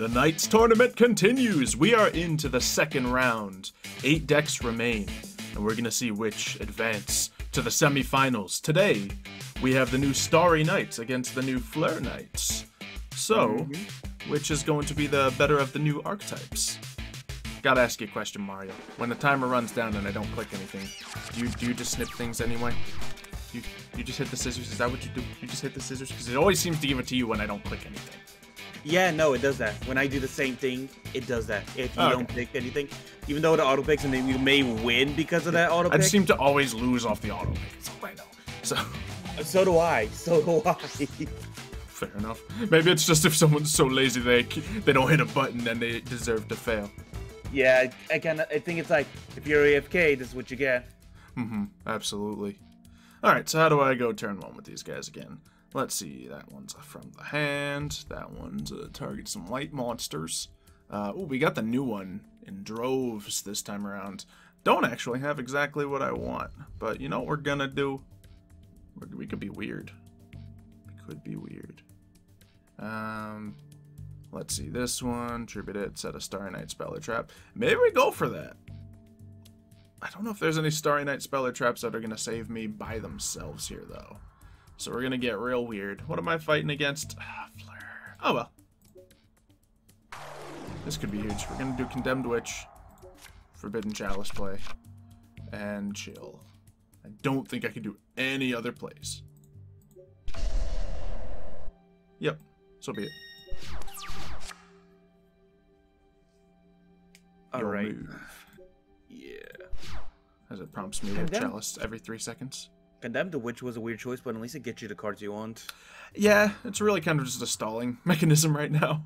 The Knights tournament continues. We are into the second round. Eight decks remain, and we're gonna see which advance to the semifinals. Today, we have the new Starry Knights against the new Fleur Knights. So, mm-hmm. which is going to be the better of the new archetypes? Gotta ask you a question, Mario. When the timer runs down and I don't click anything, do you do you just snip things anyway? You you just hit the scissors? Is that what you do? You just hit the scissors? Because it always seems to give it to you when I don't click anything. Yeah, no, it does that. When I do the same thing, it does that. If you Okay. don't pick anything, even though the auto picks and then you may win because of that auto I pick. I seem to always lose off the auto pick. That's all I know. So, So do I. So do I. fair enough. Maybe it's just if someone's so lazy they they don't hit a button, then they deserve to fail. yeah, I kind of. I think it's like if you're AFK, this is what you get. Mm-hmm. Absolutely. All right. So how do I go turn one with these guys again? Let's see. That one's from the hand. That one's uh, target some light monsters. Uh, oh, we got the new one in droves this time around. Don't actually have exactly what I want, but you know what we're gonna do? We could be weird. We could be weird. Um, let's see. This one, tribute it, set a Starry Knight Speller Trap. Maybe we go for that. I don't know if there's any Starry Knight Speller Traps that are to save me by themselves here, though. So we're going to get real weird. What am I fighting against? Ah, Fleur. Oh, well. This could be huge. We're going to do Condemned Witch, Forbidden Chalice play, and Chill. I don't think I can do any other plays. Yep, so be it. All Your right. move. Yeah. As it prompts me to Chalice every three seconds. Condemned the Witch was a weird choice, but at least it gets you the cards you want. Yeah, it's really kind of just a stalling mechanism right now.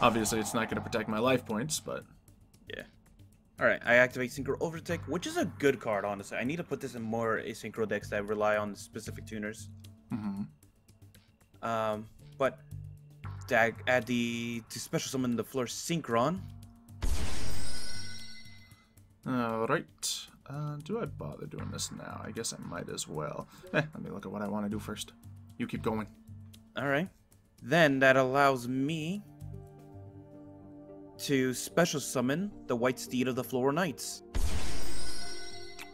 Obviously, it's not going to protect my life points, but Yeah. All right, I activate Synchro Overtake, which is a good card, honestly. I need to put this in more asynchro decks that rely on specific tuners. Mm -hmm. Um, but to add, the to special summon the Fleur Synchron. all right. Uh, do I bother doing this now? I guess I might as well. Eh, let me look at what I want to do first. You keep going. All right. Then that allows me to special summon the White Steed of the Floral Knights.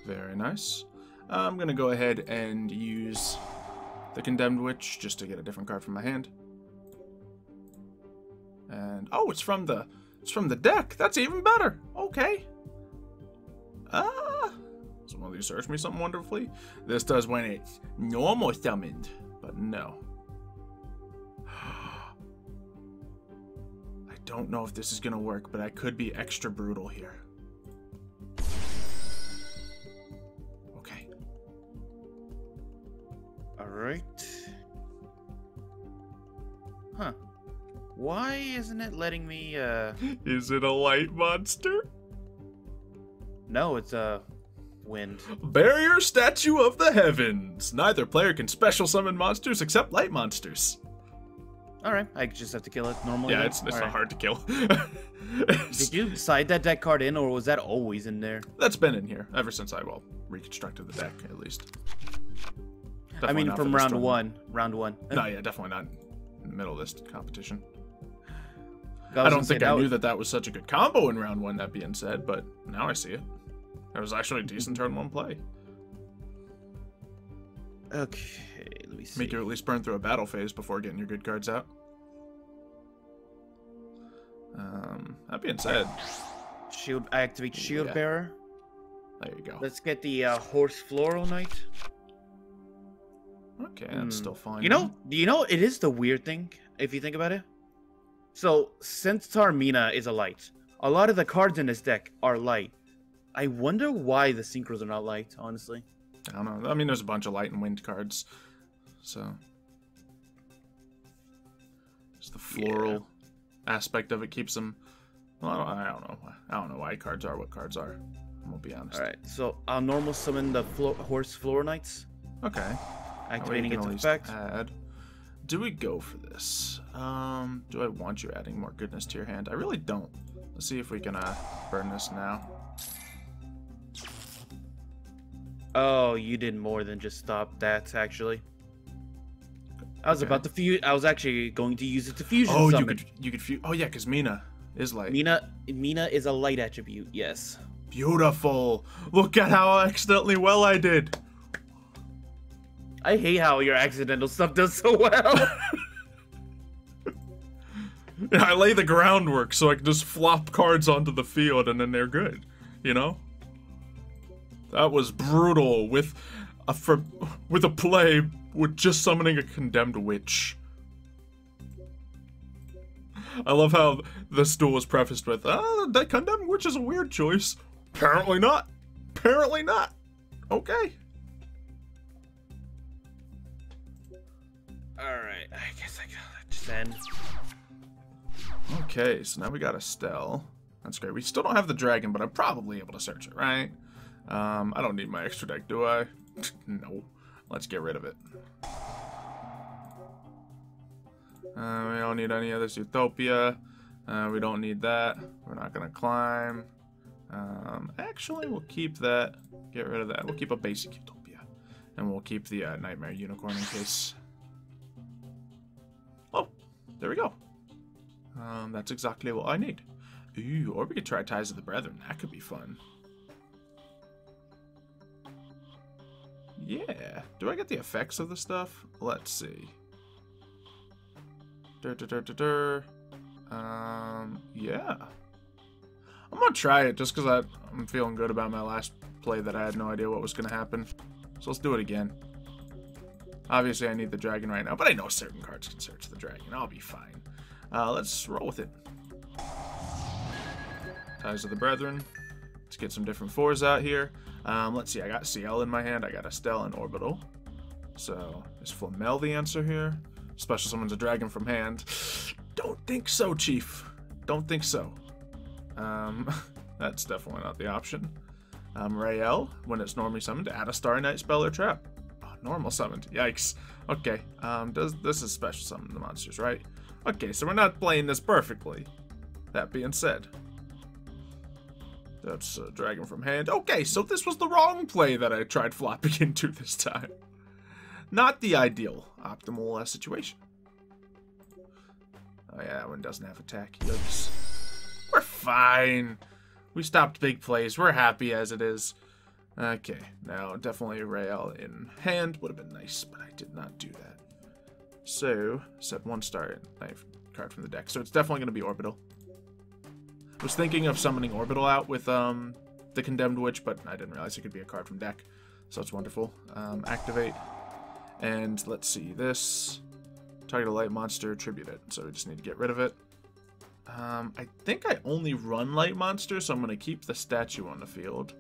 Very nice. I'm gonna go ahead and use the Condemned Witch just to get a different card from my hand. And oh, it's from the it's from the deck. That's even better. Okay. Ah, someone you search me something wonderfully. This does when it's normal summoned, but no. I don't know if this is gonna work, but I could be extra brutal here. Okay. All right. Huh. Why isn't it letting me, uh... Is it a light monster? No, it's, uh... Wind. Barrier Statue of the Heavens. Neither player can special summon monsters except light monsters. Alright, I just have to kill it normally. Yeah, it's, it's not Alright. hard to kill. Did you side that deck card in, or was that always in there? That's been in here ever since I, well, reconstructed the deck, at least. I mean, from round tournament. one. Round one. No, yeah, definitely not in the middle list competition. was I don't think I knew was- that that was such a good combo in round one, that being said, but now I see it. That was actually a decent turn one play. Okay, let me see. Make you at least burn through a battle phase before getting your good cards out. Um, that being said, Shield. I activate Shield Yeah. Bearer. there you go. Let's get the uh, Horse Floral Knight. Okay, that's Hmm. still fine. You know, you know it is the weird thing if you think about it. So since Tarmina is a light, a lot of the cards in this deck are light. I wonder why the synchros are not light. Honestly, I don't know. I mean, there's a bunch of light and wind cards, so just the floral aspect of it keeps them. Well, I don't, I don't know. I don't know why cards are what cards are. I'm gonna be honest. all right. So I'll normal summon the flo- Horse Floral Knights, Okay. Activating its effect. Add. Do we go for this? Um, do I want you adding more goodness to your hand? I really don't. Let's see if we can uh, burn this now. Oh, you did more than just stop that. Actually, I was Okay. about to fuse. I was actually going to use it to fusion Oh, you could you could fu- Oh yeah, because Mina is light. Mina, Mina is a light attribute. Yes. Beautiful. Look at how accidentally well I did. I hate how your accidental stuff does so well. I lay the groundwork so I can just flop cards onto the field and then they're good. You know? That was brutal with a for, with a play with just summoning a condemned witch. I love how this duel was prefaced with, "Ah, that condemned witch is a weird choice." Apparently not. Apparently not. Okay. All right. I guess I gotta send. Okay, so now we got Estelle. That's great. We still don't have the dragon, but I'm probably able to search it, right? Um, I don't need my extra deck, do I? no. Let's get rid of it. Uh, we don't need any other Zootopia. Uh, we don't need that. We're not gonna climb. Um, actually, we'll keep that. Get rid of that. We'll keep a basic Utopia. And we'll keep the uh, Nightmare Unicorn in case. Oh, there we go. Um, that's exactly what I need. Ooh, or we could try Ties of the Brethren. That could be fun. Yeah. Do I get the effects of the stuff? Let's see. Dur, dur, dur. Um, yeah. I'm gonna try it just because I'm feeling good about my last play that I had no idea what was gonna happen. So let's do it again. Obviously, I need the dragon right now, but I know certain cards can search the dragon. I'll be fine. Uh, let's roll with it. Ties of the Brethren. Let's get some different fours out here. Um, let's see, I got Ciel in my hand. I got Estelle and Orbital. So, is Flamel the answer here? Special summons a dragon from hand. Don't think so, Chief. Don't think so. Um, that's definitely not the option. Um, Rayel, when it's normally summoned, add a Starry Knight spell or trap. Oh, normal summoned. Yikes. Okay. Um, does this is special summon the monsters, right? Okay, so we're not playing this perfectly. That being said, that's a dragon from hand. Okay, so this was the wrong play that I tried flopping into this time. Not the ideal, optimal uh, situation. Oh yeah, that one doesn't have attack. Yikes. We're fine. We stopped big plays. We're happy as it is. Okay, now definitely Rayel in hand would have been nice, but I did not do that. So, set one star knife card from the deck. So it's definitely going to be Orbital. Was thinking of summoning Orbital out with um, the Condemned Witch, but I didn't realize it could be a card from deck. So it's wonderful. Um, activate. And let's see, this target a light monster, tribute it. So we just need to get rid of it. Um, I think I only run light monsters, so I'm going to keep the statue on the field.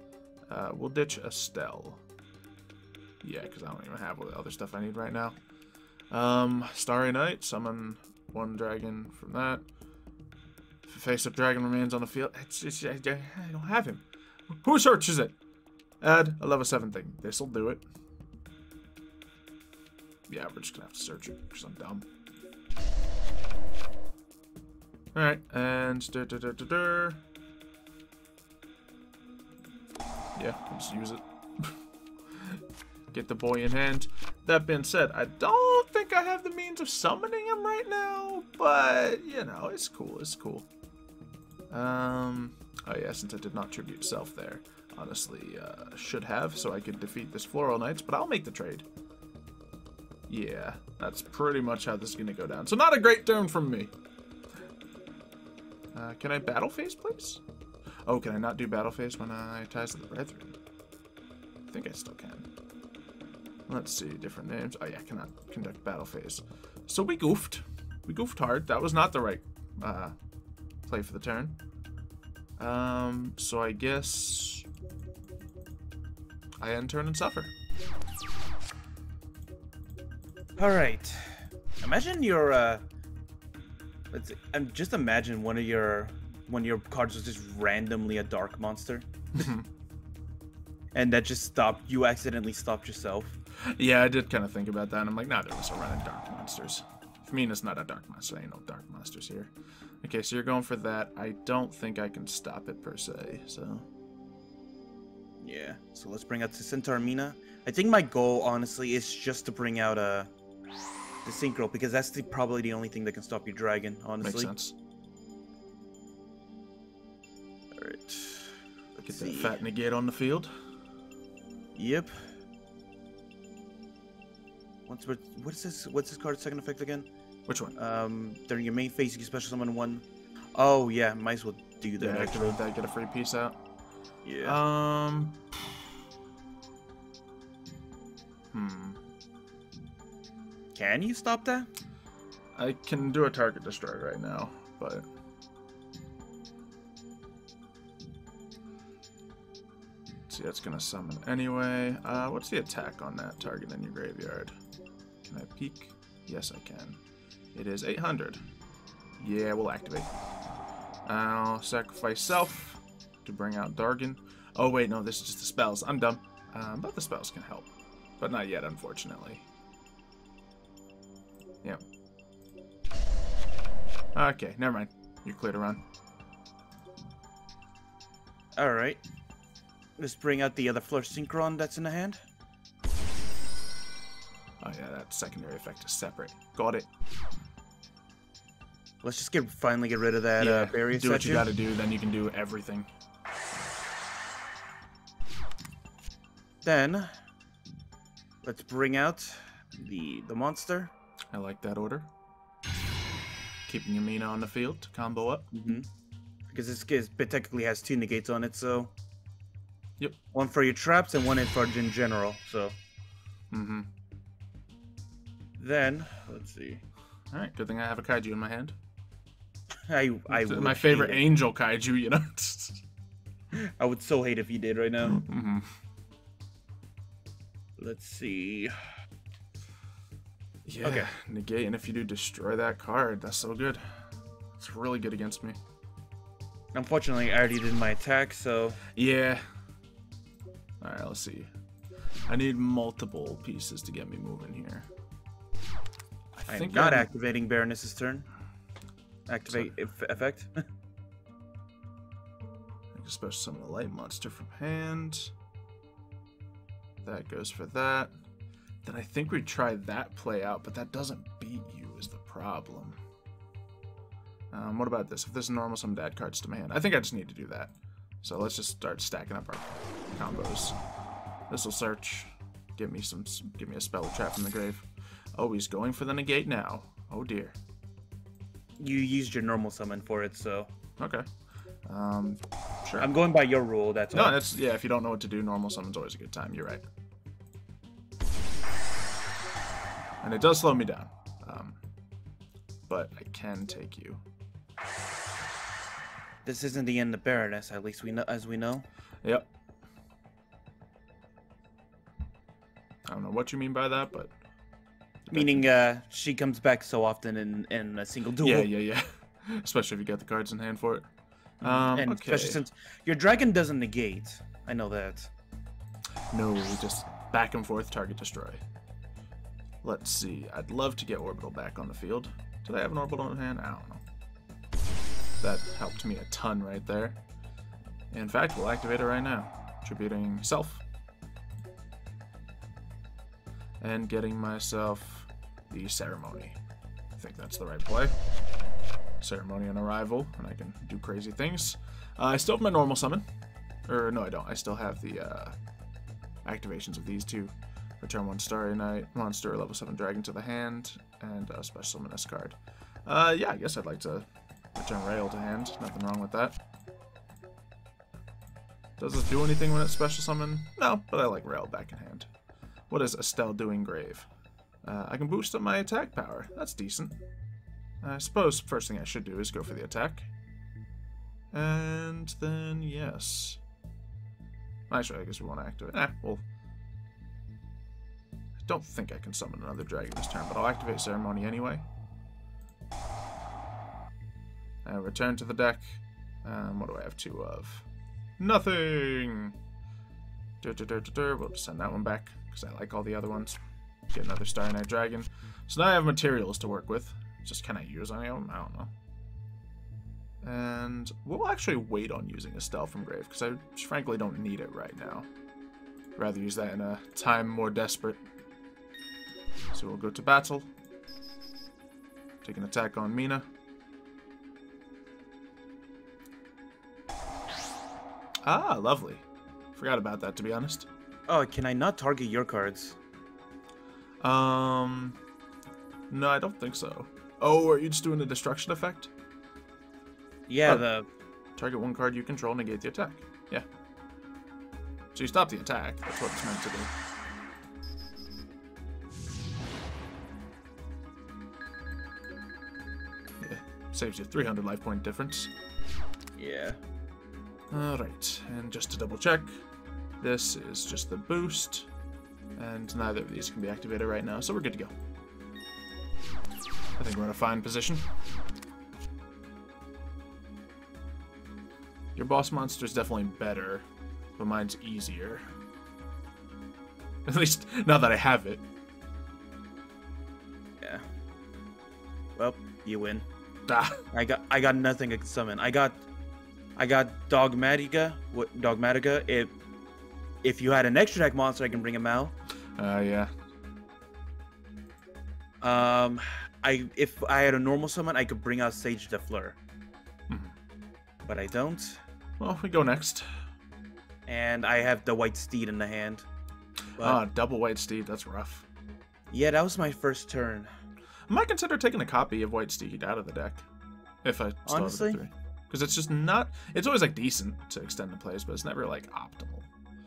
Uh, we'll ditch Estelle. Yeah, because I don't even have all the other stuff I need right now. Um, Starry Knight, summon one dragon from that. Face up dragon remains on the field. It's, I, don't have him. Who searches it? Add a level 7 thing. This'll do it. Yeah, we're just gonna have to search it because I'm dumb. Alright, and dur, dur, dur. Yeah, we'll just use it. Get the boy in hand. That being said, I don't think I have the means of summoning him right now, but you know, it's cool, it's cool. Um, oh yeah, since I did not tribute self there, honestly, uh, should have, so I could defeat this Floral Knights, but I'll make the trade. Yeah, that's pretty much how this is gonna go down. So not a great turn from me. Uh, can I battle phase, please? Oh, can I not do battle phase when I ties to the brethren? I think I still can. Let's see, different names. Oh yeah, cannot conduct battle phase. So we goofed. We goofed hard. That was not the right uh, play for the turn. Um, so I guess I end turn and suffer. All right. Imagine your uh let's um, just imagine one of your one of your cards was just randomly a dark monster. and that just stopped you accidentally stopped yourself. Yeah, I did kind of think about that. And I'm like, nah, there was a run of dark monsters. Femina's not a dark monster. Ain't no dark monsters here. Okay, so you're going for that. I don't think I can stop it per se. So Yeah. So let's bring out the Centaur Mina. I think my goal honestly is just to bring out a the synchro because that's the, probably the only thing that can stop your dragon. honestly. Makes sense. All right. Get that see. fat negate on the field. Yep. What's what? What is this? What's this card's second effect again? Which one? Um, during your main phase, you can special summon one. Oh yeah, might as well do that. actually. activate that, get a free piece out. Yeah. Um. Hmm. can you stop that? I can do a target destroy right now, but. See, that's gonna summon anyway. Uh, what's the attack on that target in your graveyard? Can I peek? Yes, I can. It is 800. Yeah, we'll activate. I'll sacrifice self to bring out Dargon. Oh wait, no, this is just the spells. I'm dumb. Um, but the spells can help, but not yet, unfortunately. Yep. Okay, never mind. You're clear to run. All right. Let's bring out the other Fleur Synchron that's in the hand. Oh yeah, that secondary effect is separate. Got it. Let's just get finally get rid of that uh, barrier do what you gotta do, then you can do everything. Then let's bring out the the monster. I like that order. Keeping Yamina on the field to combo up. Mm-hmm. Because this kid technically has two negates on it, so. Yep. One for your traps and one in for in general. So Mm-hmm. Then let's see. Alright, good thing I have a kaiju in my hand. I I my favorite angel kaiju, you know? I would so hate if he did right now. mm-hmm. Let's see. Yeah, Okay. negate, and if you do destroy that card, that's so good. It's really good against me. Unfortunately, I already did my attack, so Yeah. Alright, let's see. I need multiple pieces to get me moving here. I I'm think not I'm- activating Baroness's turn. Activate eff- effect. I can special summon a light monster from hand. That goes for that. Then I think we try that play out, but that doesn't beat you is the problem. Um, what about this? If this is normal, some dad cards to my hand. I think I just need to do that. So let's just start stacking up our combos. This will search. Give me some. Give me a spell trap from the grave. Oh, he's going for the negate now. Oh dear. you used your normal summon for it, so Okay. Um, sure. I'm going by your rule. That's all. No, that's yeah. If you don't know what to do, normal summon's always a good time. You're right. And it does slow me down, um, but I can take you. This isn't the end of Baroness, at least we know, as we know. Yep. I don't know what you mean by that, but Meaning, uh, she comes back so often in in a single duel. yeah, yeah, yeah. Especially if you got the cards in hand for it. Um, and okay. especially since your dragon doesn't negate. I know that. No, we just back and forth target destroy. Let's see. I'd love to get orbital back on the field. Do I have an orbital in hand? I don't know. That helped me a ton right there. In fact, we'll activate it right now. Tributing self. And getting myself the ceremony. I think that's the right play. Ceremony on arrival, and I can do crazy things. Uh, I still have my normal summon. Or no, I don't. I still have the uh, activations of these two. Return one Starry Knight monster, level 7 dragon to the hand, and a special summon this card. Uh, yeah, I guess I'd like to return Rayel to hand. Nothing wrong with that. Does this do anything when it's special summon? No, but I like Rayel back in hand. What is Estelle doing grave? Uh, I can boost up my attack power. That's decent. I suppose first thing I should do is go for the attack. And then, yes. Actually, I guess we won't activate. Eh, well. I don't think I can summon another dragon this turn, but I'll activate Ceremony anyway. And return to the deck. Um, what do I have two of? Nothing! Dur, dur, dur. We'll just send that one back, because I like all the other ones. Get another Star Knight Dragon. So now I have materials to work with. Just can I use any of them? I don't know. And we'll actually wait on using Estelle from Grave, because I frankly don't need it right now. Rather use that in a time more desperate. So we'll go to battle. Take an attack on Mina. Ah, lovely. Forgot about that, to be honest. Oh, can I not target your cards? Um, no, I don't think so. Oh, are you just doing the destruction effect? Yeah, Oh. the Target one card you control, negate the attack. Yeah. So you stop the attack. That's what it's meant to do. Yeah. Saves you 300 life point difference. yeah. Alright, and just to double check, this is just the boost, and neither of these can be activated right now, so we're good to go. I think we're in a fine position. Your boss monster is definitely better, but mine's easier. At least, now that I have it. Yeah. Well, you win. Ah, I got I got nothing I can summon. I got I got Dogmatika. What Dogmatika? If if you had an extra deck monster, I can bring him out. uh, yeah. Um, I if I had a normal summon, I could bring out Sauge de Fleur. Mhm. But I don't, Well, we go next. and I have the White Steed in the hand. But Ah, double white steed, that's rough. yeah, that was my first turn. I might consider taking a copy of White Steed out of the deck. If I still Honestly? have the three. Because it's just not. It's always like decent to extend the plays, but it's never like optimal.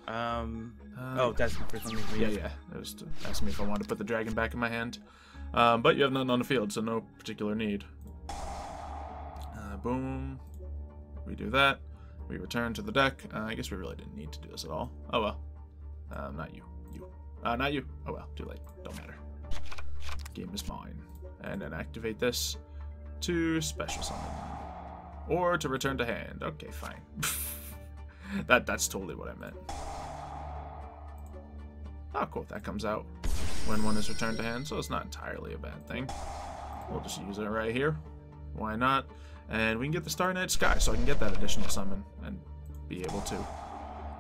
Um, Uh, oh, that's the first one. yeah, yeah. It was to ask me if I wanted to put the dragon back in my hand. Um, but you have none on the field, so no particular need. Uh, boom. We do that. We return to the deck. Uh, I guess we really didn't need to do this at all. Oh well. Um, not you. You. Uh, not you. Oh well. Too late. Don't matter. Game is mine. And then activate this to special summon. Or to return to hand. Okay, fine. that that's totally what I meant. Oh, cool. That comes out when one is returned to hand, so it's not entirely a bad thing. We'll just use it right here. Why not? And we can get the Star Night Sky, so I can get that additional summon and be able to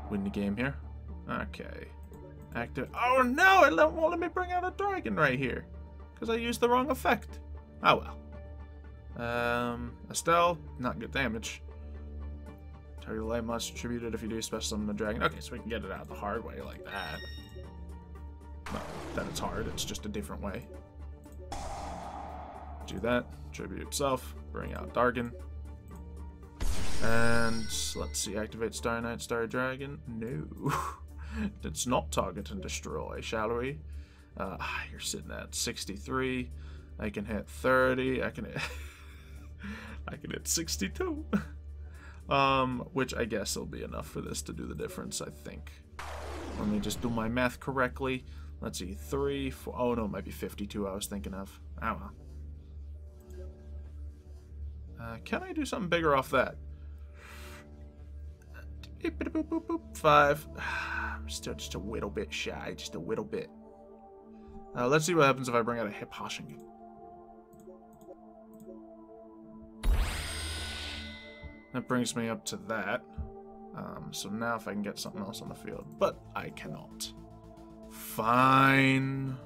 win the game here. Okay. Active. Oh no! It won't let me bring out a dragon right here because I used the wrong effect. Oh well. Um, Estelle, not good damage. Target light must attribute it if you do special summon the dragon. Okay, so we can get it out the hard way like that. Not that it's hard, it's just a different way. Do that, tribute itself, bring out Dargon. And let's see, activate Star Knight, Star Dragon. No. it's not target and destroy, shall we? Uh, you're sitting at 63. I can hit 30. I can hit. I can hit 62. um, which I guess will be enough for this to do the difference, I think. Let me just do my math correctly. Let's see, three, four, oh no, it might be 52 I was thinking of. I don't know. Uh, can I do something bigger off that? Five. I'm still just a little bit shy, just a little bit. Uh, let's see what happens if I bring out a hip That brings me up to that. Um, so now if I can get something else on the field, but I cannot. Fine.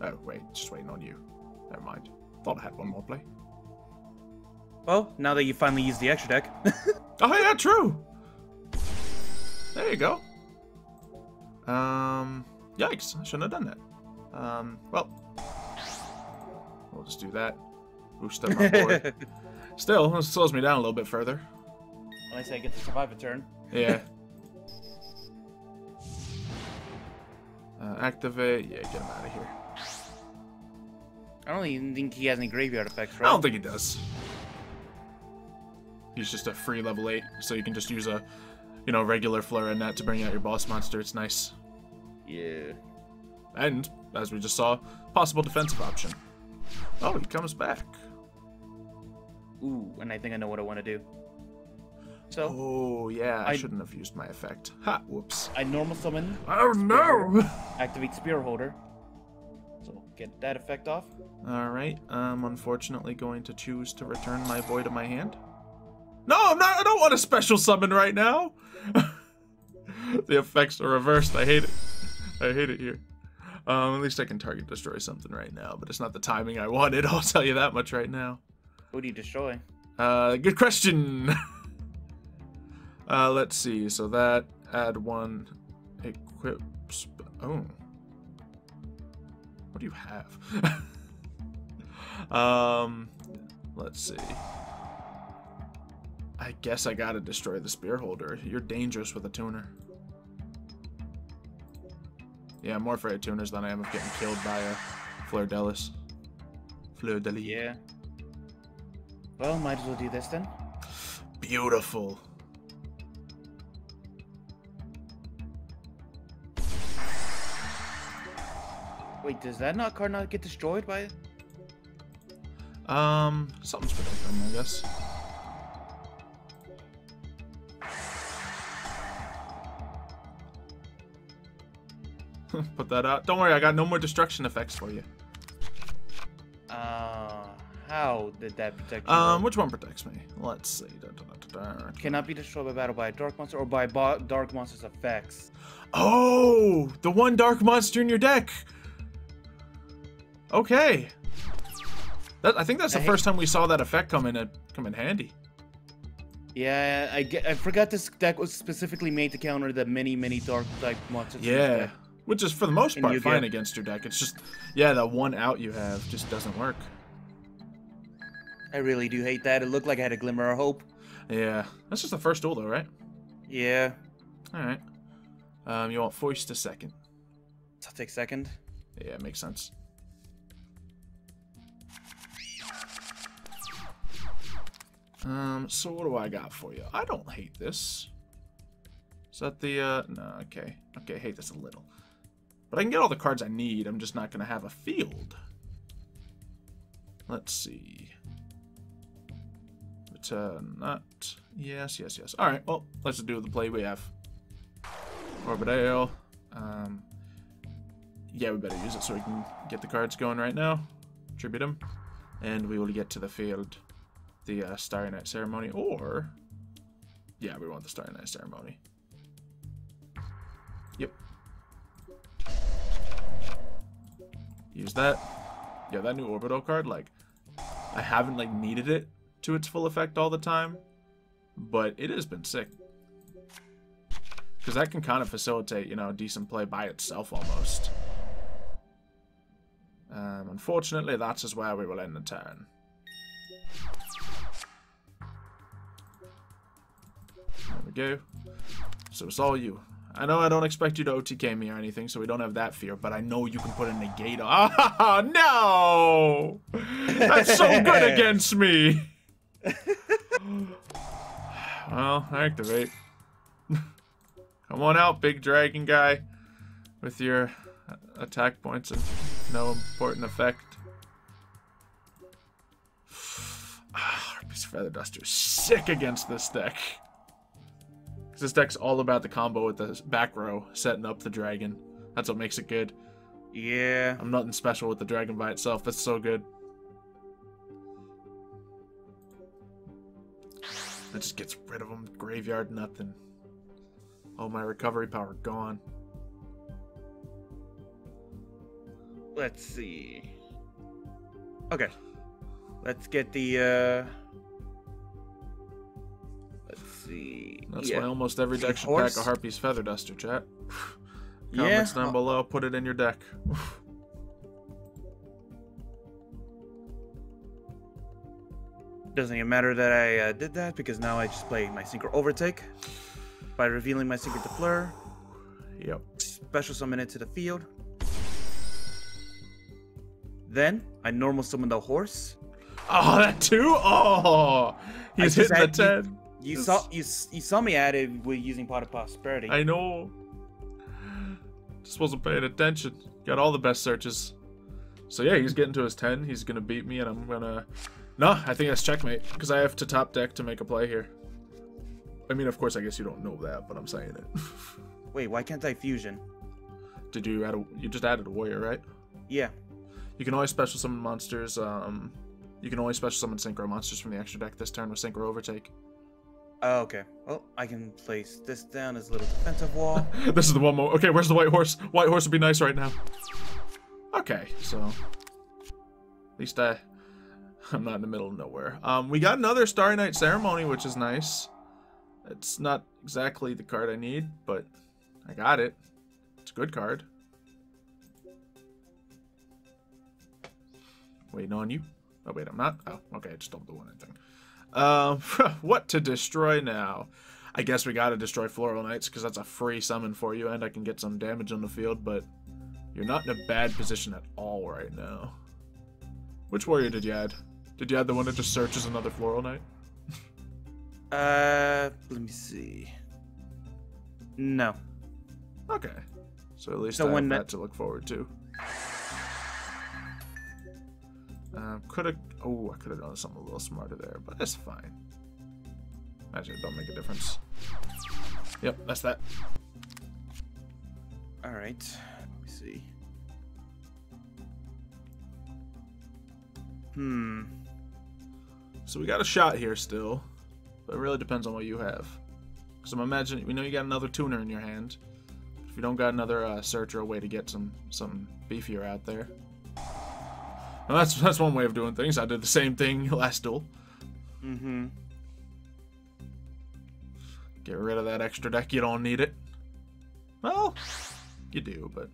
Oh, wait, just waiting on you. Never mind. Thought I had one more play. Well, now that you finally used the extra deck, Oh, yeah, true. There you go. Um, yikes, I shouldn't have done that. Um, well, we'll just do that. Boost up my board. Still, this slows me down a little bit further. Unless I get to survive a turn. Yeah. Uh, activate. Yeah, get him out of here. I don't even think he has any graveyard effects, right? I don't think he does. He's just a free level 8, so you can just use a, you know, regular Flora net to bring out your boss monster. It's nice. Yeah. And, as we just saw, possible defensive option. Oh, he comes back. Ooh, and I think I know what I want to do. So, Oh, yeah, I, I- shouldn't have used my effect. Ha, whoops. I normal summon, Oh, no! activate Spear Holder. So, get that effect off. Alright, I'm unfortunately going to choose to return my boy to my hand. No, I'm not, I don't want a special summon right now! the effects are reversed, I hate it. I hate it here. Um, at least I can target destroy something right now, but it's not the timing I wanted. I'll tell you that much right now. What do you destroy? Uh, good question. uh, let's see. So that add one equips. Oh, what do you have? um, let's see. I guess I gotta destroy the spear holder. You're dangerous with a tuner. Yeah, I'm more afraid of tuners than I am of getting killed by a Fleur Delis. Fleur Delis. Yeah. Well, might as well do this then. Beautiful. Wait, does that not card not get destroyed by it? Um, something's protecting him, I guess. Put that out. Don't worry, I got no more destruction effects for you. How did that protect you? Um, which one protects me? Let's see. Da, da, da. Cannot be destroyed by battle by a dark monster or by dark monster's effects. Oh, the one dark monster in your deck. Okay. That, I think that's the I- first time we saw that effect come in come in handy. Yeah, I, get, I forgot this deck was specifically made to counter the many, many dark type monsters. Yeah. Which is for the most part fine against your deck. It's just yeah, that one out you have just doesn't work. I really do hate that. It looked like I had a glimmer of hope. Yeah. That's just the first duel though, right? Yeah, Alright. Um you want foist to second. so I'll take second. Yeah, makes sense. Um, so what do I got for you? I don't hate this. Is that the, uh, no, okay. Okay, I hate this a little. But I can get all the cards I need, I'm just not gonna have a field. Let's see. Return that. Yes, yes, yes. Alright, well, let's do the play we have. Orbitale. Um, yeah, we better use it so we can get the cards going right now. Tribute them. And we will get to the field. The uh, Starry Knight Ceremony. Or... Yeah, we want the Starry Knight Ceremony. Yep. Use that. Yeah, that new Orbital card, like... I haven't, like, needed it to its full effect all the time. But it has been sick. Because that can kind of facilitate, you know, decent play by itself almost. Um, unfortunately, that is where we will end the turn. There we go. So it's all you. I know I don't expect you to OTK me or anything, so we don't have that fear, but I know you can put a negate on. Oh, no! That's so good against me! Well, activate. Come on out, big dragon guy. With your attack points and no important effect. Ah, Harpy's Feather Duster is sick against this deck. 'Cause this deck's all about the combo with the back row, setting up the dragon. That's what makes it good. Yeah. I'm nothing special with the dragon by itself. That's so good. That just gets rid of them. Graveyard, nothing. All my recovery power gone. Let's see. Okay. Let's get the, uh... Let's see. That's yeah. why almost every deck should Horse? pack a Harpy's Feather Duster, chat. Yeah, Comments down uh, below, put it in your deck. Doesn't even matter that I uh, did that because now I just play my Synchro Overtake by revealing my Secret to Fleur, yep. special summon it to the field. Then I normal summon the horse. Oh, that too? Oh! He's hitting the 10. You Yes. saw you you saw me at it with using Pot of Prosperity. I know. Just wasn't paying attention. Got all the best searches. So yeah, he's getting to his 10. He's going to beat me, and I'm going to... No, I think that's checkmate, because I have to top deck to make a play here. I mean, of course, I guess you don't know that, but I'm saying it. Wait, why can't I fusion? Did you add a... You just added a warrior, right? Yeah. You can always special summon monsters. Um, you can always special summon synchro monsters from the extra deck this turn with synchro overtake. Oh, okay. Well, I can place this down as a little defensive wall. this is the one more. Okay, where's the white horse? White horse would be nice right now. Okay, so at least I, I'm not in the middle of nowhere. Um, we got another Starry Knight Ceremony, which is nice. It's not exactly the card I need, but I got it. It's a good card. Waiting on you. Oh, wait, I'm not? Oh, okay, I just don't do anything. Um, what to destroy now? I guess we gotta destroy Floral Knights, because that's a free summon for you, and I can get some damage on the field, but you're not in a bad position at all right now. Which warrior did you add? Did you add the one that just searches another Floral Knight? uh, let me see. No. Okay. So at least So I have that- to look forward to. Um, could have. Oh, I could have done something a little smarter there, but that's fine. Imagine it don't make a difference. Yep, that's that. All right. Let me see. Hmm. So we got a shot here still, but it really depends on what you have. Because I'm imagining, we know you got another tuner in your hand. If you don't got another uh, search or a way to get some some beefier out there. Well, that's that's one way of doing things. I did the same thing last duel. Mm-hmm. Get rid of that extra deck. You don't need it. Well, you do, but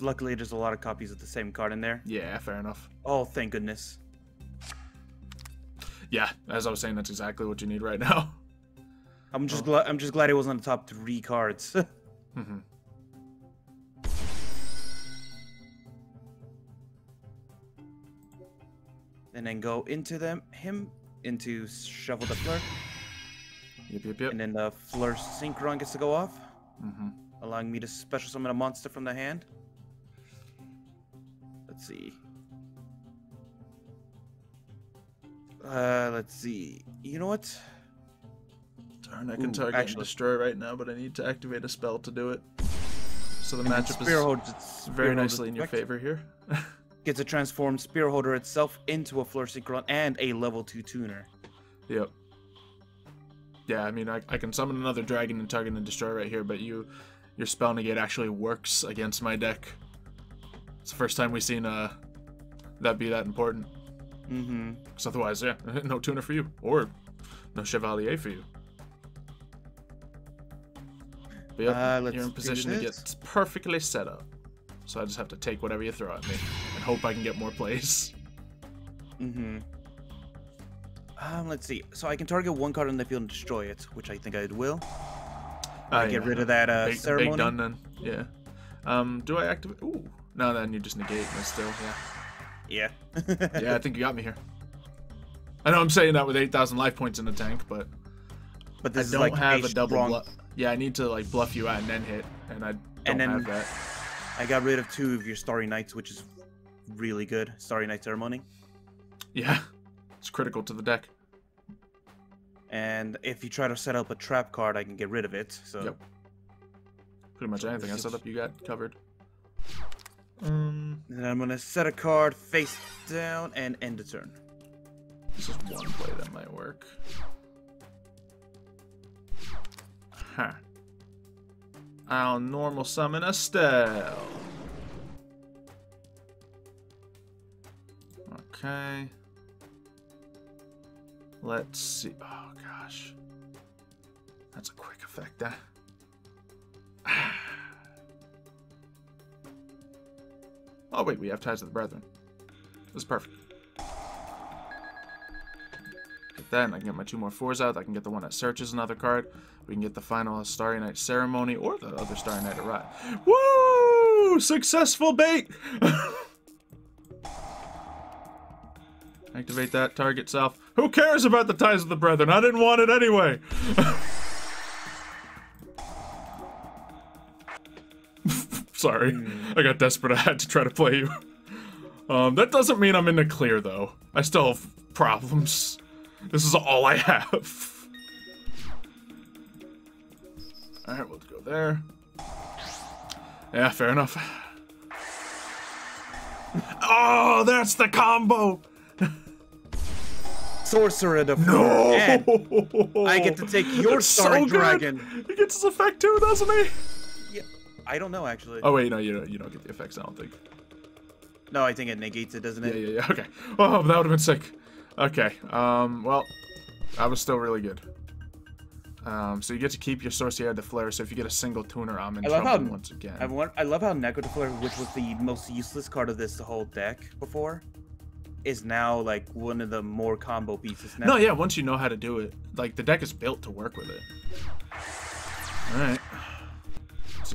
Luckily, there's a lot of copies of the same card in there. yeah, fair enough. Oh, thank goodness. Yeah, as I was saying, that's exactly what you need right now. I'm just Oh. glad. I'm just glad it was on the top three cards. hmm and then go into them, him, into Chevalier de Fleur, Yep, yep, yep. and then the Fleur Synchron gets to go off, hmm allowing me to special summon a monster from the hand. Let's see. Uh, let's see. You know what? Darn, I can Ooh, target and destroy right now, but I need to activate a spell to do it. So the matchup Spear is very nicely in your favor here. Gets to transform Spear Holder itself into a Fleur Synchron and a level 2 tuner. yep. Yeah, I mean, I, I can summon another dragon and target and destroy right here, but you, your spell negate actually works against my deck. It's the first time we've seen uh, that be that important. Mm-hmm. Because otherwise, yeah, no tuner for you. Or no chevalier for you. But yep, Uh, let's you're in position to get perfectly set up. So I just have to take whatever you throw at me and hope I can get more plays. Mm-hmm. Um, let's see. So I can target one card on the field and destroy it, which I think I will. Ah, I get yeah. rid of that uh, big, ceremony. big done then. Yeah. Um, do I activate? Ooh. No, then you just negate me still. Yeah. Yeah. Yeah, I think you got me here. I know I'm saying that with 8,000 life points in the tank, but but I don't is like have a a double bluff. Yeah, I need to like bluff you out and then hit, and I don't And then- have that. I got rid of two of your Starry Knights, which is really good. Starry Knight Ceremony. Yeah, it's critical to the deck. And if you try to set up a trap card, I can get rid of it. So Yep. Pretty much anything I set up, you got covered. Um, then I'm gonna set a card face down and end the turn. this is one play that might work. Huh. I'll normal summon Estelle. Okay. Let's see. Oh gosh. That's a quick effect, huh? Oh wait, we have ties of the brethren. This is perfect. Get that, and I can get my two more fours out. I can get the one that searches another card. We can get the final Starry Knight Ceremony or the other Starry Knight Arrive. Woo! Successful bait! Activate that, target self. Who cares about the ties of the brethren? I didn't want it anyway. Sorry, I got desperate. I had to try to play you. Um, that doesn't mean I'm in the clear, though. I still have problems. This is all I have. Alright, we'll go there. Yeah, fair enough. Oh, that's the combo! Sorcerer to No! And I get to take your That's Star so good. Dragon. He gets his effect too, doesn't he? I don't know actually. Oh wait, no, you don't, you don't get the effects. I don't think. No, I think it negates it, doesn't it? yeah, yeah. yeah. Okay. Oh, that would have been sick. Okay. Um. Well, that was still really good. Um. So you get to keep your Sorcier de Fleur. So if you get a single tuner, I'm in I trouble how- once again. I, want, I love how Necrotaflare, which was the most useless card of this whole deck before, is now like one of the more combo pieces now. No, yeah. Once you know how to do it, like the deck is built to work with it. All right. See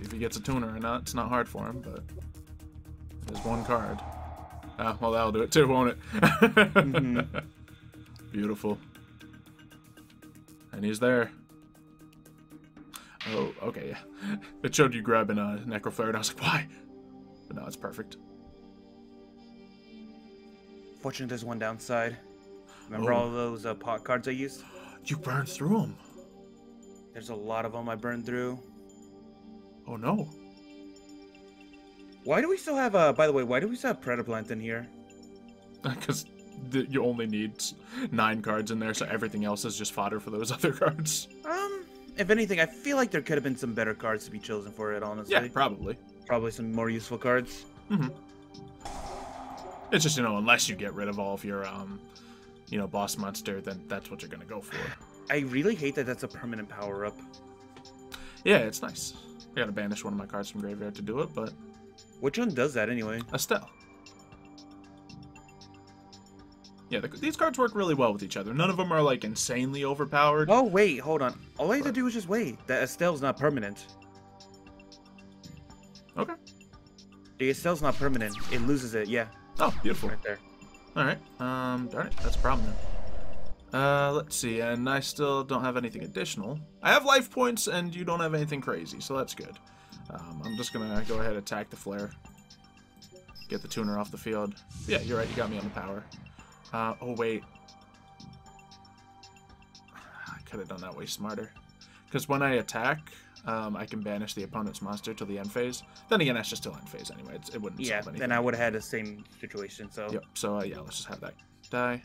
if he gets a tuner or not. It's not hard for him, but there's one card. Ah, well, that'll do it too, won't it? Mhm. Beautiful. And he's there. Oh, okay, yeah. It showed you grabbing a Necroflare, and I was like, why? But no, it's perfect. Fortunately, there's one downside. Remember Oh. all those uh, pot cards I used? You burned through them. There's a lot of them I burned through. Oh no. Why do we still have, uh, by the way, why do we still have Predaplant in here? Because you only need nine cards in there, so everything else is just fodder for those other cards. Um, if anything, I feel like there could have been some better cards to be chosen for it, honestly. Yeah, probably. Probably some more useful cards. Hmm. It's just, you know, unless you get rid of all of your, um, you know, boss monster, then that's what you're going to go for. I really hate that that's a permanent power-up. Yeah, it's nice. I gotta banish one of my cards from graveyard to do it, but Which one does that anyway? Astel. Yeah, the, these cards work really well with each other. None of them are, like, insanely overpowered. Oh, wait, hold on. All I have to do is just wait. That Astel's not permanent. Okay. The Astel's not permanent. It loses it, yeah. Oh, beautiful. Right there. Alright, um, darn it, that's a problem then. Uh, let's see, and I still don't have anything additional. I have life points, and you don't have anything crazy, so that's good. Um, I'm just gonna go ahead and attack the flare. Get the tuner off the field. Yeah, you're right, you got me on the power. Uh, oh wait. I could have done that way smarter. Because when I attack, um, I can banish the opponent's monster till the end phase. Then again, that's just till end phase anyway. It's, it wouldn't Yeah, then I would have had the same situation, so... Yep. So uh, yeah, let's just have that die.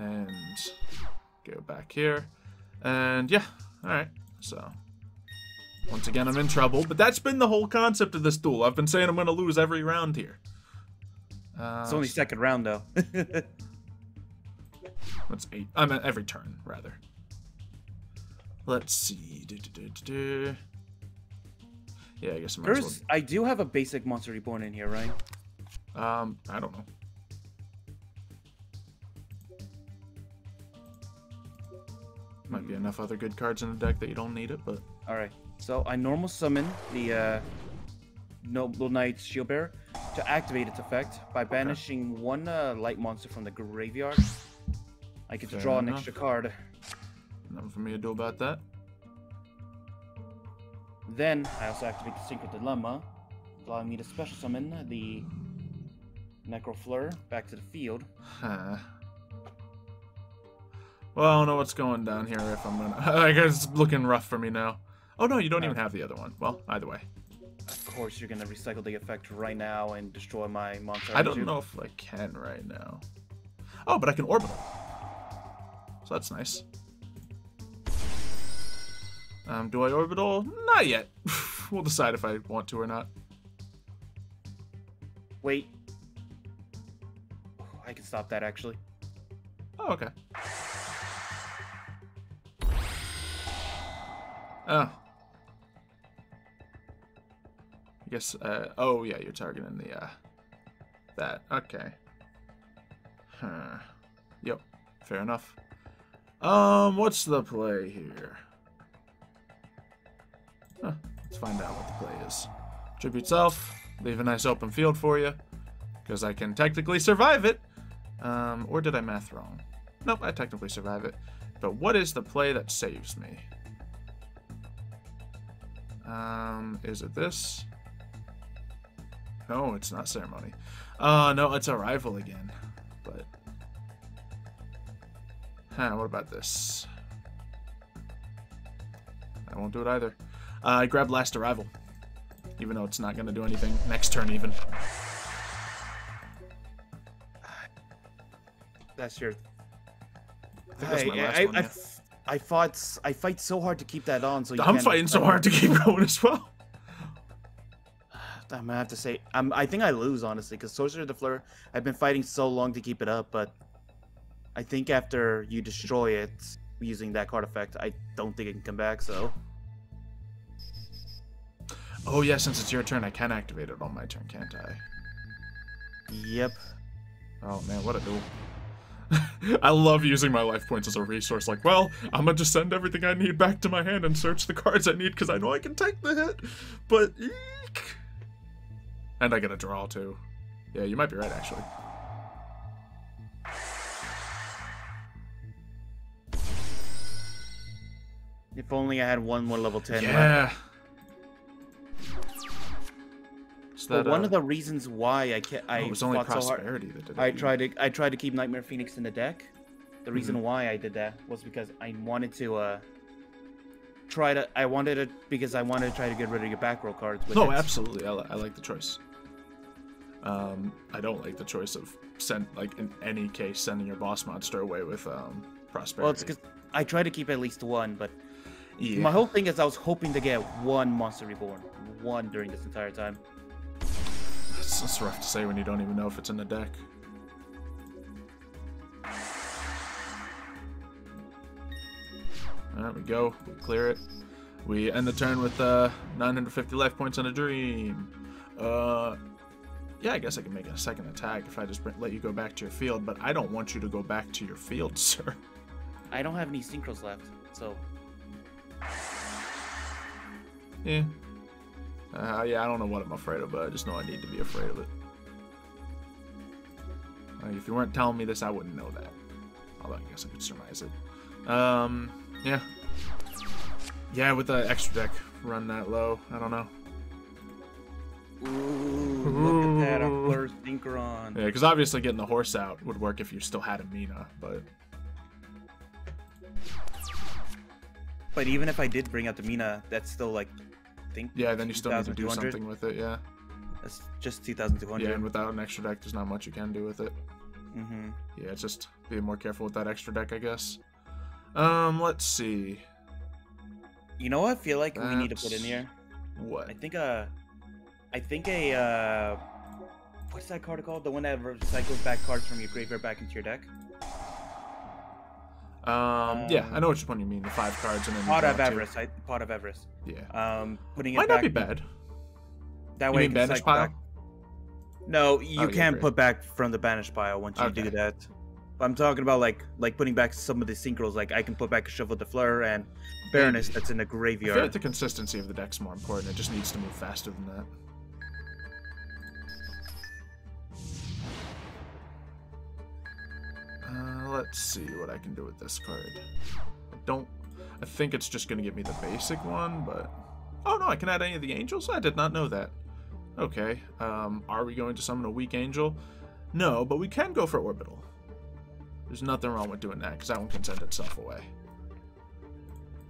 And go back here. And yeah, alright. So once again I'm in trouble, but that's been the whole concept of this duel. I've been saying I'm gonna lose every round here. Uh, It's only second round, though. That's eight. I mean every turn, rather. Let's see. Du- du- du- du- du. Yeah, I guess I might as well I do have a basic Monster Reborn in here, right? Um, I don't know. Might be enough other good cards in the deck that you don't need it, but Alright, so I normal summon the uh, Noble Knight Shield Bearer to activate its effect by banishing one uh, light monster from the graveyard. I get to Fair draw an extra card. nothing for me to do about that. Then I also activate the Synchro Dilemma, allowing me to special summon the Necrofleur back to the field. Huh. Well, I don't know what's going down here if I'm gonna. I guess it's looking rough for me now. Oh no, you don't even have the other one. Well, either way. Of course, you're gonna recycle the effect right now and destroy my monster. I don't you? know if I can right now. Oh, but I can orbital. So that's nice. Um, do I orbital? Not yet. we'll decide if I want to or not. Wait. I can stop that actually. Oh, okay. Oh. I guess, uh, oh yeah, you're targeting the, uh, that. Okay. Huh. Yep. Fair enough. Um, what's the play here? Huh. Let's find out what the play is. Tribute self. Leave a nice open field for you. Because I can technically survive it. Um, or did I math wrong? Nope, I technically survive it. But what is the play that saves me? Um, is it this? No, it's not ceremony. Uh, no, it's arrival again. But, huh, what about this? I won't do it either. Uh, I grab last arrival, even though it's not gonna do anything next turn even. That's your. I that's my I- last I- one, I yeah. I fought. I fight so hard to keep that on. So you I'm fighting so hard to keep going as well. I'm gonna have to say, I'm, I think I lose honestly, because Sorcerer of the Fleur, I've been fighting so long to keep it up, but I think after you destroy it using that card effect, I don't think it can come back. So Oh yeah, since it's your turn, I can activate it on my turn, can't I? yep, Oh man, what a duel. I love using my life points as a resource. Like, well, I'm gonna just send everything I need back to my hand and search the cards I need because I know I can take the hit. But eek. And I get a draw too. Yeah, you might be right actually. if only I had one more level ten. Yeah. Is But that, one uh, of the reasons why I oh, I it was only fought so hard, that did it. I tried to I tried to keep Nightmare Phoenix in the deck. The reason Mm-hmm. why I did that was because I wanted to uh try to I wanted it because I wanted to try to get rid of your back row cards. No, it. absolutely. I, li- I like the choice. Um, I don't like the choice of send like in any case sending your boss monster away with um prosperity. Well, it's because I tried to keep at least one, but yeah. my whole thing is I was hoping to get one monster reborn, one during this entire time. It's, rough to say when you don't even know if it's in the deck. There we go. We clear it. We end the turn with uh, 950 life points on a dream. Uh, yeah, I guess I can make a second attack if I just let you go back to your field, but I don't want you to go back to your field, sir. I don't have any synchros left, so Yeah. Uh, yeah, I don't know what I'm afraid of, but I just know I need to be afraid of it. Like, if you weren't telling me this, I wouldn't know that. Although I guess I could surmise it. Um, yeah. Yeah, with the extra deck run that low, I don't know. Ooh, look at that! Ooh. A Fleur Synchron. Yeah, because obviously getting the horse out would work if you still had a Mina, but But even if I did bring out the Mina, that's still like, think. yeah, then you still need to do something with it, yeah. That's just 2,200. Yeah, and without an extra deck, there's not much you can do with it. mm-hmm. Yeah, it's just being more careful with that extra deck, I guess. Um, let's see. You know what I feel like we need to put in here? What? I think uh I think a uh what's that card called? The one that recycles back cards from your graveyard back into your deck? Um, yeah, I know which one you mean. The five cards and then Pot of. Avarice. I, Pot of Avarice. Yeah, Um putting it might back not be bad. that You way mean banish cycle pile? back. No, you Oh, can put back from the banish pile once you Okay. do that. I'm talking about like like putting back some of the synchros. Like I can put back a Chevalier de Fleur and Baroness that's in the I feel graveyard. like the consistency of the deck's more important. It just needs to move faster than that. Let's see what I can do with this card. I don't. I think it's just gonna give me the basic one, but oh no, I can add any of the angels. I did not know that. Okay. Um, are we going to summon a weak angel? No, but we can go for orbital. There's nothing wrong with doing that because that one can send itself away.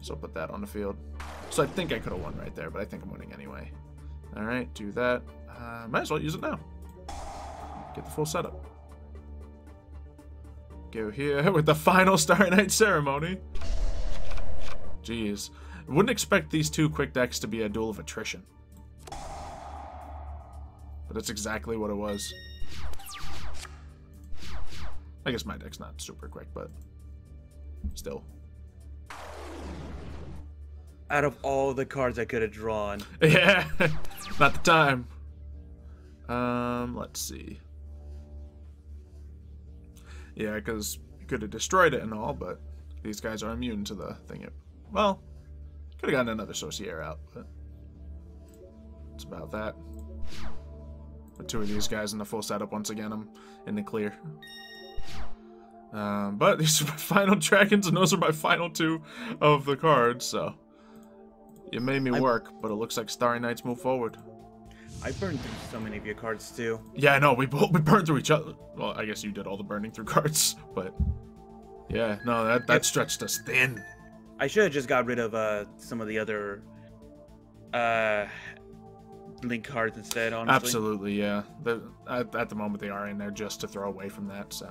So I'll put that on the field. So I think I could have won right there, but I think I'm winning anyway. All right, do that. Uh, might as well use it now. Get the full setup. Go here with the final Starry Knight ceremony. Jeez. Wouldn't expect these two quick decks to be a duel of attrition. But that's exactly what it was. I guess my deck's not super quick, but still. Out of all the cards I could have drawn, Yeah, not the time. Um, let's see. Yeah, because you could have destroyed it and all, but these guys are immune to the thing. It, well, could have gotten another Sorcier out, but it's about that. With two of these guys in the full setup, once again, I'm in the clear. Um, but these are my final dragons, and those are my final two of the cards, so. It made me work, but it looks like Starry Knights move forward. I burned through so many of your cards too. Yeah, I know. We we burned through each other. Well, I guess you did all the burning through cards, but yeah, no, that that stretched us thin. I should have just got rid of uh some of the other uh link cards instead. Honestly, Absolutely, yeah. The, at, at the moment, they are in there just to throw away from that. So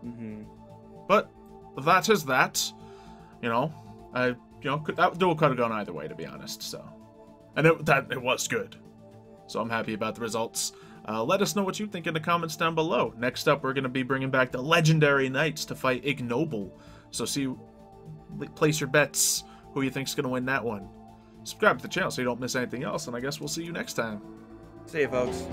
hmm But that is that. You know, I you know could, that duel could have gone either way to be honest. So, and it that it was good. So I'm happy about the results. Uh, let us know what you think in the comments down below. Next up, we're going to be bringing back the legendary knights to fight Ignoble. So see, place your bets. Who you think's going to win that one? Subscribe to the channel so you don't miss anything else, and I guess we'll see you next time. See you, folks.